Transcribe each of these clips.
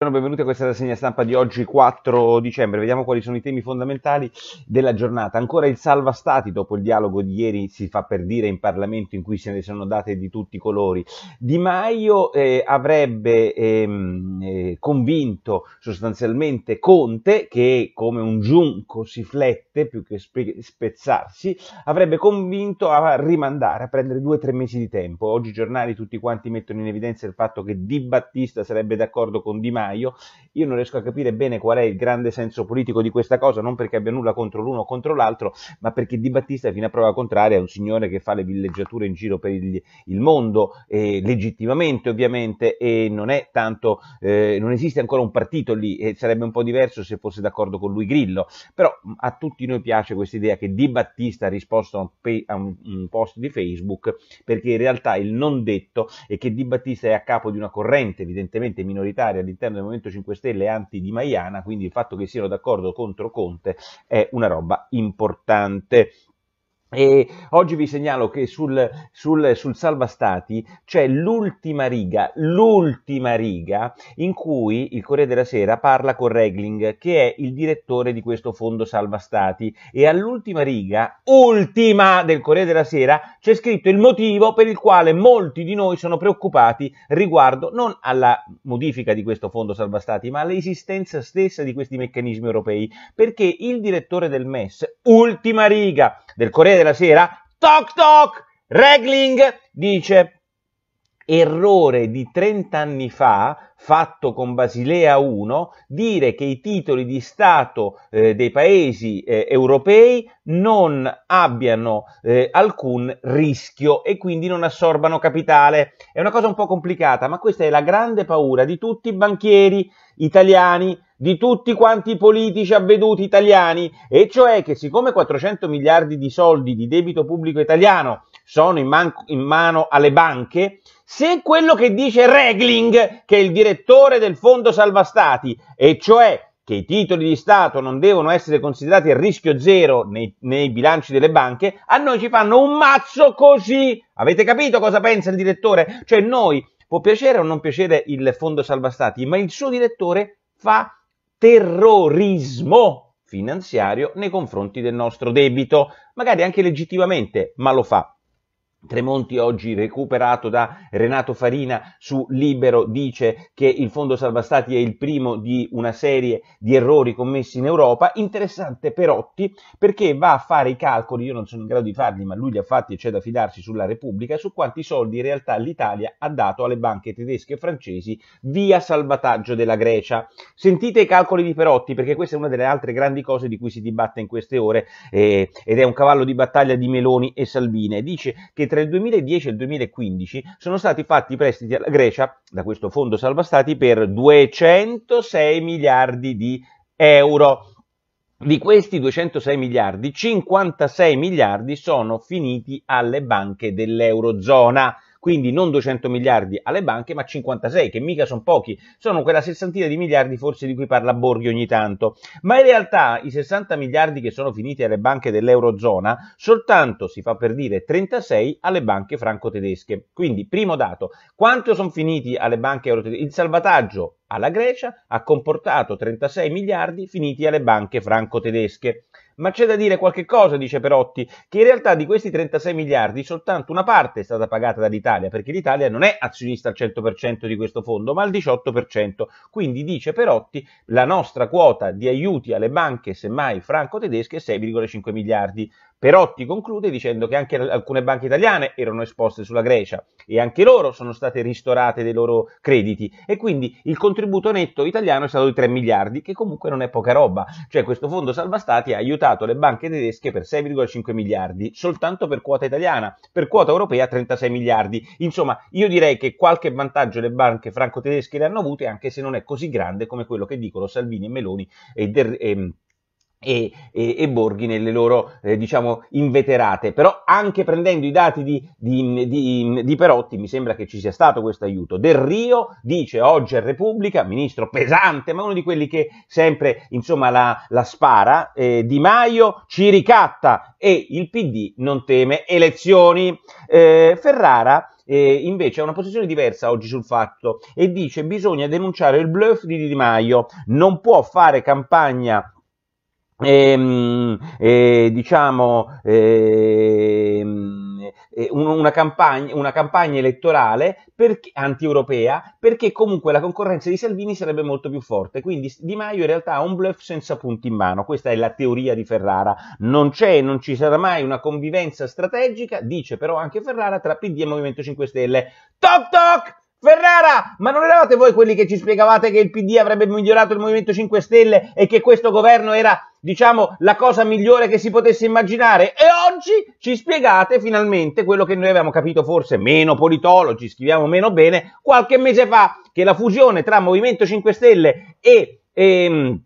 Benvenuti a questa rassegna stampa di oggi 4 dicembre. Vediamo quali sono i temi fondamentali della giornata. Ancora il salva stati dopo il dialogo di ieri si fa per dire in Parlamento in cui se ne sono date di tutti i colori. Di Maio eh, avrebbe ehm, eh, convinto sostanzialmente Conte che come un giunco si flette più che spe- spezzarsi, avrebbe convinto a rimandare, a prendere due o tre mesi di tempo. Oggi i giornali tutti quanti mettono in evidenza il fatto che Di Battista sarebbe d'accordo con Di Maio gennaio. Io non riesco a capire bene qual è il grande senso politico di questa cosa, non perché abbia nulla contro l'uno o contro l'altro, ma perché Di Battista, fino a prova contraria, è un signore che fa le villeggiature in giro per il, il mondo, eh, legittimamente ovviamente, e non è tanto, eh, non esiste ancora un partito lì, e sarebbe un po' diverso se fosse d'accordo con lui Grillo, però a tutti noi piace questa idea che Di Battista ha risposto a un, a un, un post di Facebook, perché in realtà il non detto è che Di Battista è a capo di una corrente evidentemente minoritaria all'interno del Movimento 5 Stelle anti di Maiana, quindi il fatto che siano d'accordo contro Conte è una roba importante. E oggi vi segnalo che sul, sul, sul salva stati c'è l'ultima riga, l'ultima riga in cui il Corriere della Sera parla con Regling, che è il direttore di questo fondo salva stati, e all'ultima riga, ultima del Corriere della Sera, c'è scritto il motivo per il quale molti di noi sono preoccupati riguardo non alla modifica di questo fondo salva stati, ma all'esistenza stessa di questi meccanismi europei, perché il direttore del MES, ultima riga del Corriere della Sera, toc toc, Regling dice errore di 30 anni fa, fatto con Basilea 1, dire che i titoli di Stato eh, dei paesi eh, europei non abbiano eh, alcun rischio e quindi non assorbano capitale. È una cosa un po' complicata, ma questa è la grande paura di tutti i banchieri italiani, di tutti quanti i politici avveduti italiani, e cioè che siccome 400 miliardi di soldi di debito pubblico italiano sono in, man- in mano alle banche, se quello che dice Regling, che è il direttore del fondo salva stati, e cioè che i titoli di Stato non devono essere considerati a rischio zero nei, nei, bilanci delle banche, a noi ci fanno un mazzo così. Avete capito cosa pensa il direttore? Cioè noi può piacere o non piacere il fondo salva stati, ma il suo direttore fa terrorismo finanziario nei confronti del nostro debito, magari anche legittimamente, ma lo fa. Tremonti oggi recuperato da Renato Farina su Libero dice che il fondo salva stati è il primo di una serie di errori commessi in Europa. Interessante Perotti perché va a fare i calcoli, io non sono in grado di farli, ma lui li ha fatti e c'è da fidarsi sulla Repubblica, su quanti soldi in realtà l'Italia ha dato alle banche tedesche e francesi via salvataggio della Grecia. Sentite i calcoli di Perotti perché questa è una delle altre grandi cose di cui si dibatte in queste ore eh, ed è un cavallo di battaglia di Meloni e Salvini. Dice che tra il 2010 e il 2015 sono stati fatti prestiti alla Grecia da questo fondo salva stati per 206 miliardi di euro. Di questi 206 miliardi, 56 miliardi sono finiti alle banche dell'Eurozona quindi non 200 miliardi alle banche, ma 56, che mica sono pochi, sono quella sessantina di miliardi forse di cui parla Borghi ogni tanto, ma in realtà i 60 miliardi che sono finiti alle banche dell'Eurozona, soltanto si fa per dire 36 alle banche franco-tedesche. Quindi, primo dato, quanto sono finiti alle banche euro-tedesche? Il salvataggio alla Grecia ha comportato 36 miliardi finiti alle banche franco-tedesche. Ma c'è da dire qualche cosa, dice Perotti, che in realtà di questi 36 miliardi soltanto una parte è stata pagata dall'Italia, perché l'Italia non è azionista al 100% di questo fondo, ma al 18%. Quindi, dice Perotti, la nostra quota di aiuti alle banche, semmai franco-tedesche, è 6,5 miliardi. Perotti conclude dicendo che anche alcune banche italiane erano esposte sulla Grecia e anche loro sono state ristorate dei loro crediti e quindi il contributo netto italiano è stato di 3 miliardi, che comunque non è poca roba. Cioè questo fondo salva stati ha aiutato le banche tedesche per 6,5 miliardi, soltanto per quota italiana, per quota europea 36 miliardi. Insomma, io direi che qualche vantaggio le banche franco-tedesche le hanno avute, anche se non è così grande come quello che dicono Salvini e Meloni e, Der- e e, e, e, Borghi nelle loro, eh, diciamo, inveterate. Però anche prendendo i dati di, di, di, di, Perotti mi sembra che ci sia stato questo aiuto. Del Rio dice oggi a Repubblica, ministro pesante, ma uno di quelli che sempre, insomma, la, la spara, eh, Di Maio ci ricatta e il PD non teme elezioni. Eh, Ferrara eh, invece ha una posizione diversa oggi sul fatto e dice bisogna denunciare il bluff di Di Maio, non può fare campagna ehm, eh, diciamo ehm, una, campagna, una campagna elettorale perché, anti-europea perché comunque la concorrenza di Salvini sarebbe molto più forte. Quindi Di Maio in realtà ha un bluff senza punti in mano. Questa è la teoria di Ferrara. Non c'è e non ci sarà mai una convivenza strategica, dice però anche Ferrara, tra PD e Movimento 5 Stelle. Toc toc! Ferrara, ma non eravate voi quelli che ci spiegavate che il PD avrebbe migliorato il Movimento 5 Stelle e che questo governo era, diciamo, la cosa migliore che si potesse immaginare? E oggi ci spiegate finalmente quello che noi avevamo capito forse meno politologi, scriviamo meno bene, qualche mese fa, che la fusione tra Movimento 5 Stelle e, e, ehm,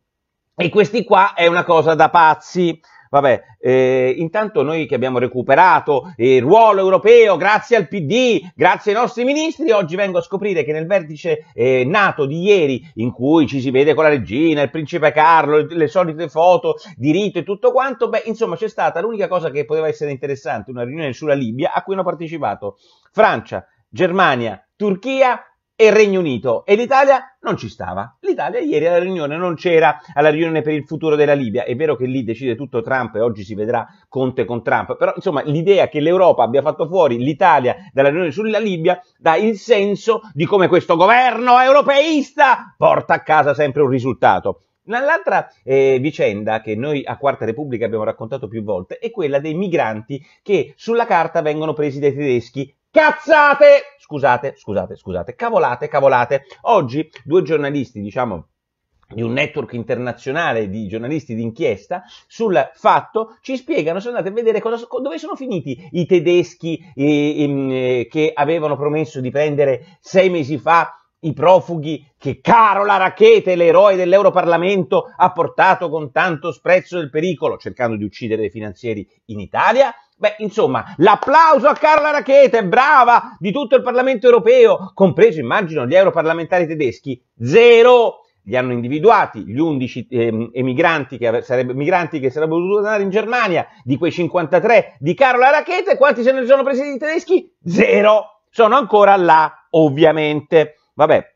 e questi qua è una cosa da pazzi. Vabbè, eh, intanto noi che abbiamo recuperato il ruolo europeo grazie al PD, grazie ai nostri ministri, oggi vengo a scoprire che nel vertice eh, nato di ieri, in cui ci si vede con la regina, il principe Carlo, le, le solite foto di rito e tutto quanto, beh, insomma, c'è stata l'unica cosa che poteva essere interessante, una riunione sulla Libia a cui hanno partecipato Francia, Germania, Turchia e Regno Unito e l'Italia non ci stava. L'Italia ieri alla riunione non c'era, alla riunione per il futuro della Libia. È vero che lì decide tutto Trump e oggi si vedrà Conte con Trump, però insomma l'idea che l'Europa abbia fatto fuori l'Italia dalla riunione sulla Libia dà il senso di come questo governo europeista porta a casa sempre un risultato. L'altra eh, vicenda che noi a Quarta Repubblica abbiamo raccontato più volte è quella dei migranti che sulla carta vengono presi dai tedeschi Cazzate! Scusate, scusate, scusate, cavolate, cavolate. Oggi due giornalisti, diciamo, di un network internazionale di giornalisti d'inchiesta sul fatto ci spiegano, sono andati a vedere cosa, dove sono finiti i tedeschi eh, eh, che avevano promesso di prendere sei mesi fa i profughi che Carola Racchete, l'eroe dell'Europarlamento, ha portato con tanto sprezzo del pericolo, cercando di uccidere dei finanzieri in Italia. Beh, insomma, l'applauso a Carola Racchete, brava, di tutto il Parlamento europeo, compreso, immagino, gli europarlamentari tedeschi. Zero! Li hanno individuati gli 11 eh, emigranti che, sarebbe, migranti che sarebbero dovuti andare in Germania, di quei 53 di Carola Racchete, quanti se ne sono presi i tedeschi? Zero! Sono ancora là, ovviamente. Vabbè,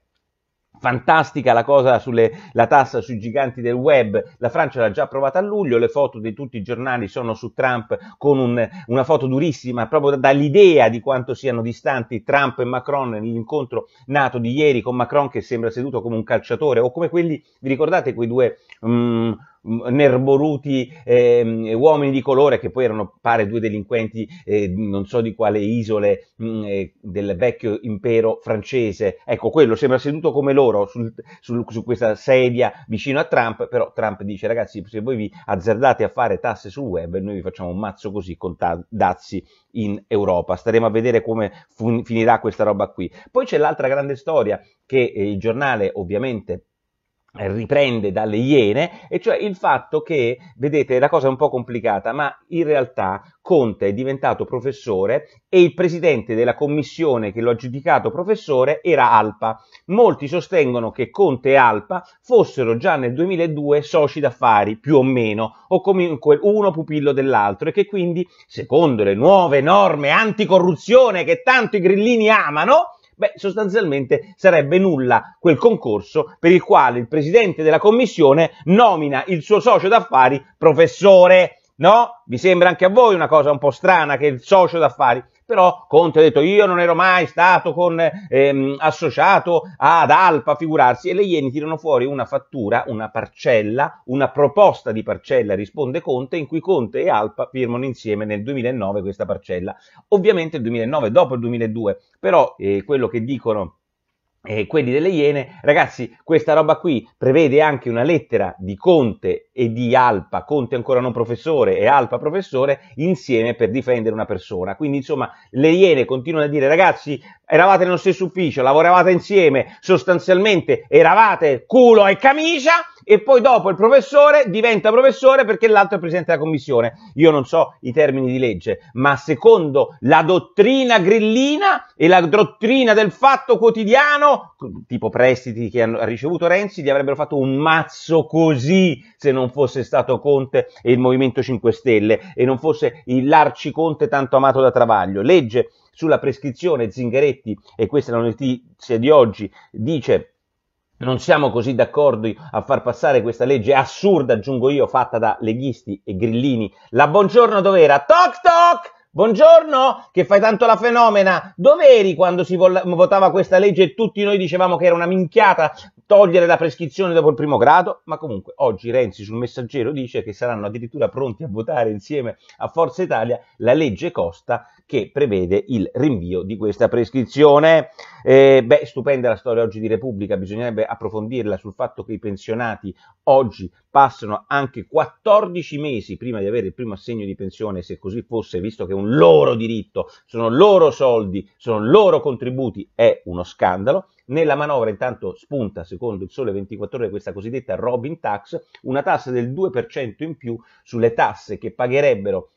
Fantastica la cosa sulla tassa sui giganti del web, la Francia l'ha già approvata a luglio, le foto di tutti i giornali sono su Trump con un, una foto durissima proprio dall'idea di quanto siano distanti Trump e Macron nell'incontro nato di ieri con Macron che sembra seduto come un calciatore o come quelli, vi ricordate quei due... Um, nerboruti eh, uomini di colore che poi erano pare due delinquenti eh, non so di quale isole mh, mm, eh, del vecchio impero francese. Ecco quello sembra seduto come loro sul, sul, su questa sedia vicino a Trump però Trump dice ragazzi se voi vi azzardate a fare tasse sul web noi vi facciamo un mazzo così con ta- dazi in Europa. Staremo a vedere come fu- finirà questa roba qui. Poi c'è l'altra grande storia che eh, il giornale ovviamente riprende dalle Iene, e cioè il fatto che, vedete, la cosa è un po' complicata, ma in realtà Conte è diventato professore e il presidente della commissione che lo ha giudicato professore era Alpa. Molti sostengono che Conte e Alpa fossero già nel 2002 soci d'affari, più o meno, o comunque uno pupillo dell'altro, e che quindi, secondo le nuove norme anticorruzione che tanto i grillini amano, Beh, sostanzialmente sarebbe nulla quel concorso per il quale il presidente della commissione nomina il suo socio d'affari professore. No? Vi sembra anche a voi una cosa un po' strana che il socio d'affari però Conte ha detto io non ero mai stato con, ehm, associato ad Alpa, figurarsi, e le Ieni tirano fuori una fattura, una parcella, una proposta di parcella, risponde Conte, in cui Conte e Alpa firmano insieme nel 2009 questa parcella. Ovviamente il 2009 dopo il 2002, però eh, quello che dicono eh, quelli delle Iene, ragazzi, questa roba qui prevede anche una lettera di Conte e di Alpa, Conte ancora non professore e Alpa professore, insieme per difendere una persona. Quindi, insomma, le Iene continuano a dire, ragazzi, eravate nello stesso ufficio, lavoravate insieme, sostanzialmente eravate culo e camicia, e poi dopo il professore diventa professore perché l'altro è presidente della commissione. Io non so i termini di legge, ma secondo la dottrina grillina e la dottrina del fatto quotidiano, tipo prestiti che ha ricevuto Renzi, gli avrebbero fatto un mazzo così se non fosse stato Conte e il Movimento 5 Stelle e non fosse il l'Arci Conte tanto amato da Travaglio. Legge sulla prescrizione Zingaretti, e questa è la notizia di oggi, dice non siamo così d'accordo a far passare questa legge assurda, aggiungo io, fatta da leghisti e grillini. La buongiorno dov'era? Toc toc! Buongiorno, che fai tanto la fenomena. Dov'eri quando si votava questa legge e tutti noi dicevamo che era una minchiata togliere la prescrizione dopo il primo grado? Ma comunque oggi Renzi sul messaggero dice che saranno addirittura pronti a votare insieme a Forza Italia la legge Costa che prevede il rinvio di questa prescrizione. Eh, beh, stupenda la storia oggi di Repubblica, bisognerebbe approfondirla sul fatto che i pensionati oggi passano anche 14 mesi prima di avere il primo assegno di pensione, se così fosse, visto che è un loro diritto, sono loro soldi, sono loro contributi, è uno scandalo. Nella manovra intanto spunta, secondo il Sole 24 ore, questa cosiddetta Robin Tax, una tassa del 2% in più sulle tasse che pagherebbero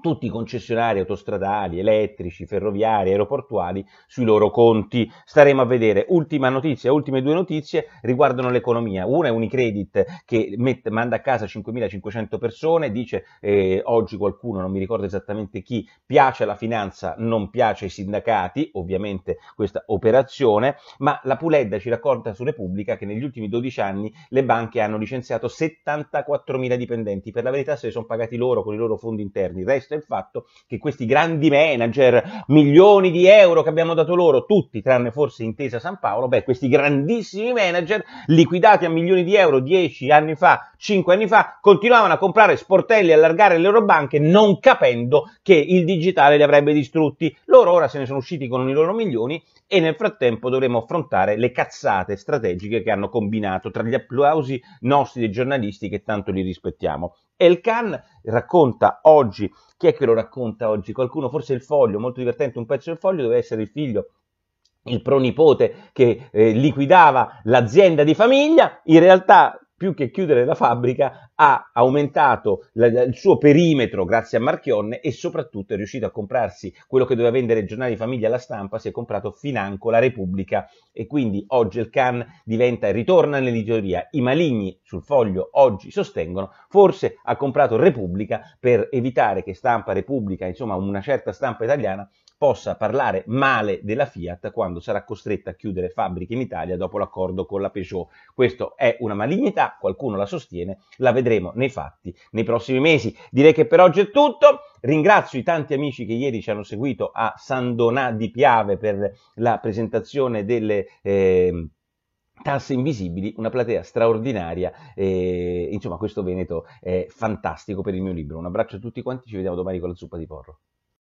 tutti i concessionari autostradali, elettrici, ferroviari, aeroportuali sui loro conti. Staremo a vedere. Ultima notizia, ultime due notizie riguardano l'economia. Una è Unicredit che mette, manda a casa 5.500 persone, dice eh, oggi qualcuno, non mi ricordo esattamente chi, piace alla finanza, non piace ai sindacati, ovviamente questa operazione, ma la Puledda ci racconta su Repubblica che negli ultimi 12 anni le banche hanno licenziato 74.000 dipendenti, per la verità se li sono pagati loro con i loro fondi interni. Il questo è il fatto che questi grandi manager, milioni di euro che abbiamo dato loro, tutti tranne forse Intesa San Paolo, beh, questi grandissimi manager liquidati a milioni di euro dieci anni fa, cinque anni fa, continuavano a comprare sportelli e allargare le loro banche non capendo che il digitale li avrebbe distrutti. Loro ora se ne sono usciti con i loro milioni e nel frattempo dovremo affrontare le cazzate strategiche che hanno combinato tra gli applausi nostri dei giornalisti che tanto li rispettiamo. Elkan racconta oggi, chi è che lo racconta oggi? Qualcuno, forse il foglio, molto divertente, un pezzo del foglio dove essere il figlio il pronipote che eh, liquidava l'azienda di famiglia, in realtà più che chiudere la fabbrica, ha aumentato la, il suo perimetro grazie a Marchionne e soprattutto è riuscito a comprarsi quello che doveva vendere il giornale di famiglia alla stampa, si è comprato Financo, la Repubblica e quindi oggi il Can diventa e ritorna nell'editoria. I maligni sul foglio oggi sostengono, forse ha comprato Repubblica per evitare che stampa Repubblica, insomma una certa stampa italiana, possa parlare male della Fiat quando sarà costretta a chiudere fabbriche in Italia dopo l'accordo con la Peugeot. Questo è una malignità, qualcuno la sostiene, la vedremo nei fatti nei prossimi mesi. Direi che per oggi è tutto. Ringrazio i tanti amici che ieri ci hanno seguito a San Donà di Piave per la presentazione delle eh, tasse invisibili, una platea straordinaria. Eh, insomma, questo Veneto è fantastico per il mio libro. Un abbraccio a tutti quanti, ci vediamo domani con la zuppa di porro.